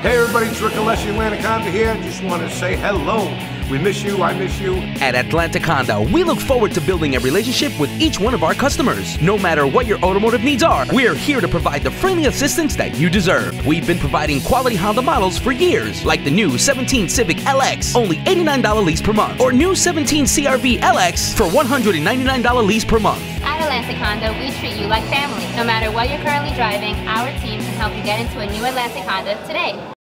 Hey everybody, it's Rick Alessi, Atlantic Honda here. Just want to say hello. We miss you, I miss you. At Atlantic Honda, we look forward to building a relationship with each one of our customers. No matter what your automotive needs are, we're here to provide the friendly assistance that you deserve. We've been providing quality Honda models for years, like the new 17 Civic LX, only $89 lease per month, or new 17 CRV LX for $199 lease per month. At Atlantic Honda, we treat you like family. No matter what you're currently driving, our team can help you get into a new Atlantic Honda today.